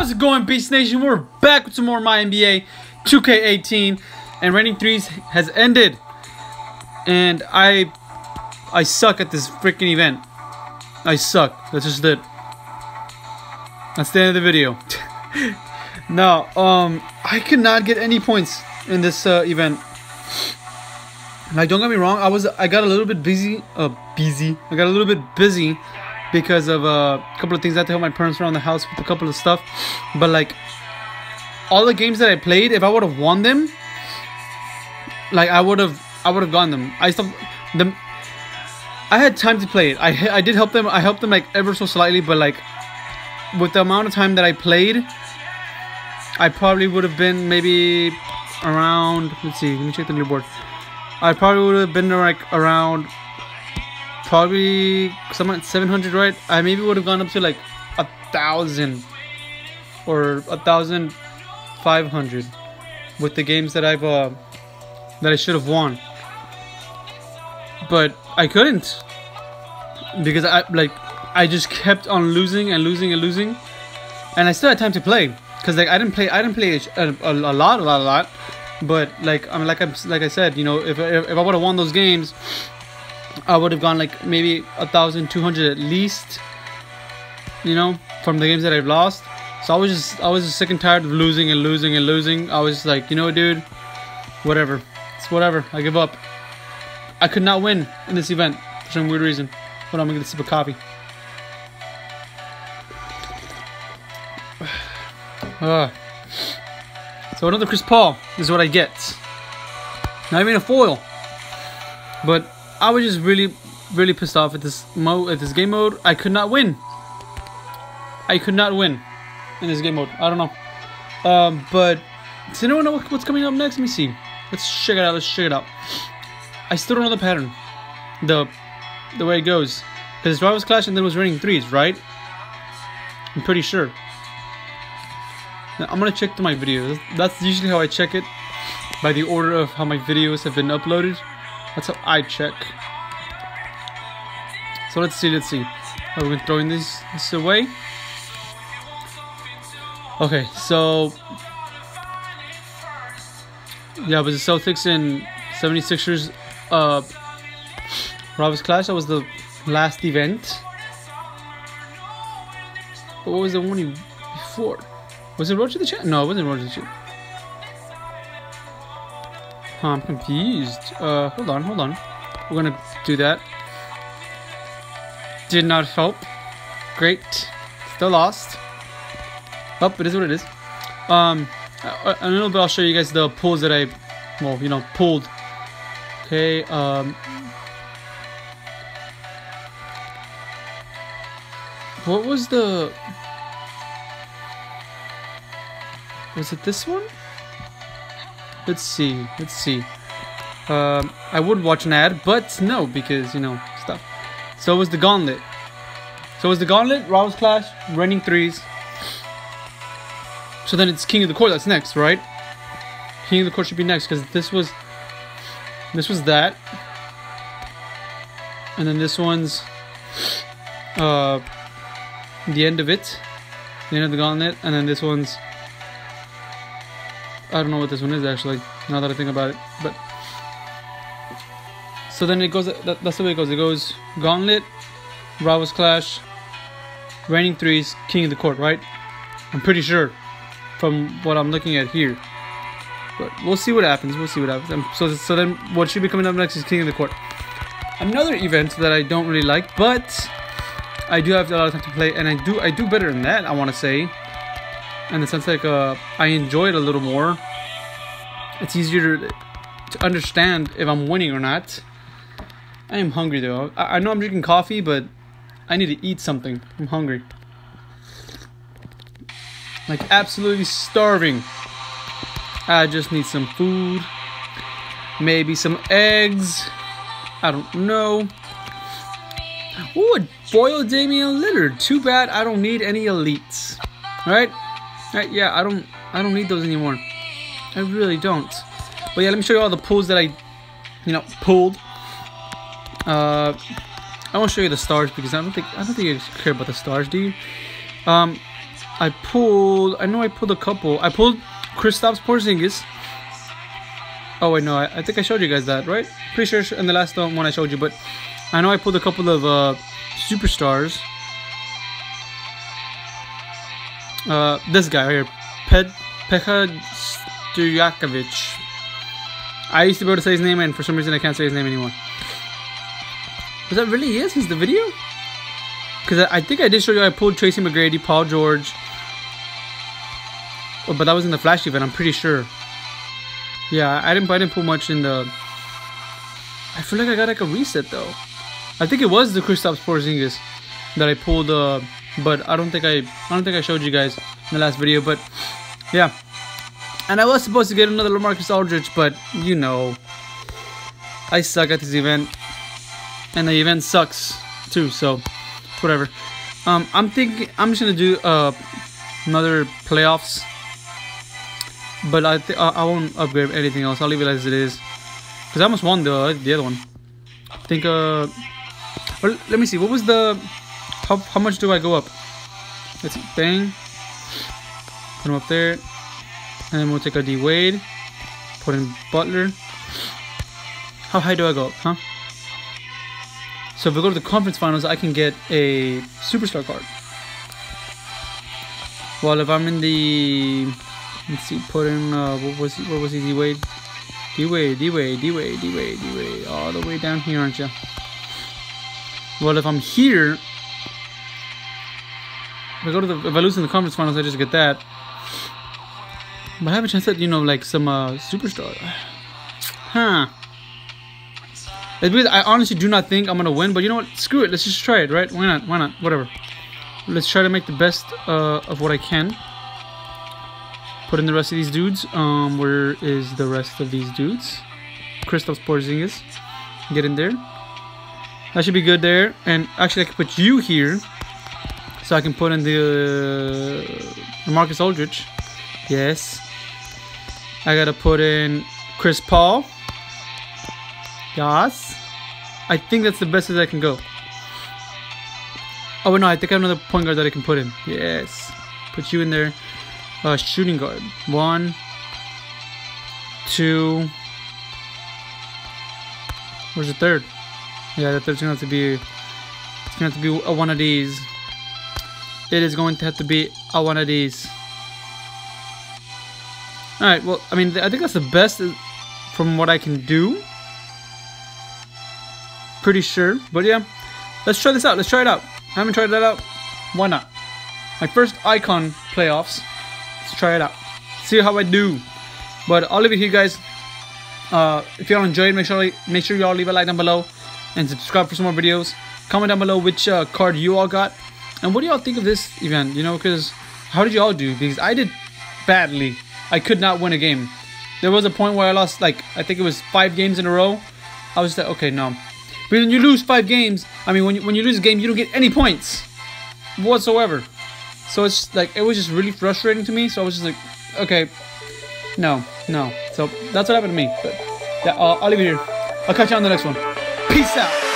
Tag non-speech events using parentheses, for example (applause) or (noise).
How's it going, Beast Nation? We're back with some more My NBA 2K18, and Raining Threes has ended, and I, I suck at this freaking event. I suck. That's just it. That's the end of the video. (laughs) now, um, I could not get any points in this uh, event. Like, don't get me wrong. I was, I got a little bit busy. Uh, busy. I got a little bit busy because of a couple of things. I had to help my parents around the house with a couple of stuff. But like, all the games that I played, if I would have won them, like I would have, I would have gotten them. I still, them. I had time to play it. I I did help them. I helped them like ever so slightly, but like, with the amount of time that I played, I probably would have been maybe around. Let's see. Let me check the leaderboard. I probably would have been like around probably some 700 right? I maybe would have gone up to like a thousand or a thousand five hundred with the games that I've uh that I should have won. But I couldn't because I like I just kept on losing and losing and losing. And I still had time to play because like I didn't play I didn't play a, a, a lot a lot a lot. But like I'm like I'm like I said, you know, if if, if I would have won those games, I would have gone like maybe a thousand two hundred at least. You know, from the games that I've lost. So I was just I was just sick and tired of losing and losing and losing. I was like, you know, dude, whatever. It's whatever. I give up. I could not win in this event for some weird reason. But I'm gonna get a sip of coffee. Uh, (sighs) so another Chris Paul is what I get. Not even a foil. But I was just really, really pissed off at this mode, at this game mode. I could not win. I could not win in this game mode. I don't know. Um, but does anyone know what's coming up next? Let me see. Let's check it out. Let's check it out. I still don't know the pattern, the the way it goes, because Rivals Clash and then was Raining Threes, right? I'm pretty sure. I'm gonna check through my videos. That's usually how I check it, by the order of how my videos have been uploaded. That's how I check. So let's see, let's see. Are we throwing this, this away? Okay, so... Yeah, but the Celtics and 76ers uh, Rivals Clash, that was the last event. What was the one before? Was it to the Chat? No, it wasn't to the Chat. I'm confused. Uh, hold on, hold on. We're gonna do that. Did not help. Great. Still lost. Oh, it is what it is. Um, in a little bit I'll show you guys the pulls that I, well, you know, pulled. Okay, um... What was the... Was it this one? Let's see. Let's see. Um, I would watch an ad, but no, because, you know, stuff. So was the Gauntlet. So was the Gauntlet, Rivals Clash, Running Threes. So then it's King of the Court that's next, right? King of the Court should be next, because this was... This was that. And then this one's... Uh, the end of it. The end of the Gauntlet. And then this one's... I don't know what this one is actually, now that I think about it. But so then it goes. That, that's the way it goes. It goes Gauntlet, Rivals Clash, Raining Threes, King of the Court. Right? I'm pretty sure from what I'm looking at here. But we'll see what happens. We'll see what happens. Um, so so then what should be coming up next is King of the Court. Another event that I don't really like, but I do have a lot of time to play, and I do I do better than that. I want to say in the sense like uh, I enjoy it a little more. It's easier to, to understand if I'm winning or not. I am hungry though. I, I know I'm drinking coffee, but I need to eat something. I'm hungry. Like absolutely starving. I just need some food. Maybe some eggs. I don't know. Ooh, a boiled Damian Lillard. Too bad I don't need any elites. Right? yeah, I don't I don't need those anymore. I really don't. But yeah, let me show you all the pulls that I, you know, pulled. Uh, I won't show you the stars because I don't think I don't think you care about the stars, do you? Um, I pulled. I know I pulled a couple. I pulled Kristaps Porzingis. Oh wait, no, I, I think I showed you guys that, right? Pretty sure in the last one I showed you, but I know I pulled a couple of uh, superstars. Uh, this guy right here, Pet Pekha Stojakovic. I used to be able to say his name, and for some reason I can't say his name anymore. Was that really is? Is the video? Because I, I, think I did show you I pulled Tracy McGrady, Paul George. Oh, but that was in the Flash event, I'm pretty sure. Yeah, I didn't, I didn't pull much in the... I feel like I got like a reset though. I think it was the Kristaps Porzingis that I pulled, uh, but I don't think I, I don't think I showed you guys in the last video. But yeah, and I was supposed to get another LaMarcus Aldridge, but you know, I suck at this event, and the event sucks too. So whatever. Um, I'm thinking I'm just gonna do uh another playoffs, but I I won't upgrade anything else. I'll leave it as it is, cause I almost won the the other one. I think uh, well, let me see. What was the how how much do I go up? Let's see. Bang. Put him up there, and then we'll take a D Wade. Put in Butler. How high do I go up, huh? So if we go to the conference finals, I can get a superstar card. Well, if I'm in the let's see, put in uh, what was he? Where was he? D Wade, D Wade, D Wade, D Wade, D Wade, D Wade, all the way down here, aren't you? Well, if I'm here, if I go to the if I lose in the conference finals, I just get that. But I have a chance at you know like some uh, superstar. Huh. It's because I honestly do not think I'm gonna win, but you know what? Screw it. Let's just try it, right? Why not? Why not? Whatever. Let's try to make the best uh, of what I can. Put in the rest of these dudes. Um, where is the rest of these dudes? Kristaps Porzingis. Get in there. That should be good there. And actually, I can put you here, so I can put in the uh, Marcus Aldridge. Yes. I gotta put in Chris Paul. Yes. I think that's the best as I can go. Oh, no, I think I have another point guard that I can put in. Yes. Put you in there. Uh, shooting guard. One. Two. Where's the third? Yeah, the third's gonna have to be. It's gonna have to be a one of these. It is going to have to be a one of these. Alright, well, I mean, I think that's the best from what I can do. Pretty sure. But yeah, let's try this out. Let's try it out. I haven't tried that out. Why not? My first icon playoffs. Let's try it out. See how I do. But I'll leave it here, guys. Uh, if y'all enjoyed, make sure make sure y'all leave a like down below and subscribe for some more videos. Comment down below which uh, card you all got and what do y'all think of this event. You know, because how did y'all do? Because I did badly. I could not win a game. There was a point where I lost like I think it was five games in a row. I was like, okay, no. But when you lose five games, I mean, when you, when you lose a game, you don't get any points whatsoever. So it's like it was just really frustrating to me. So I was just like, okay, no, no. So that's what happened to me. But yeah, uh, I'll leave it here. I'll catch you on the next one. Peace out.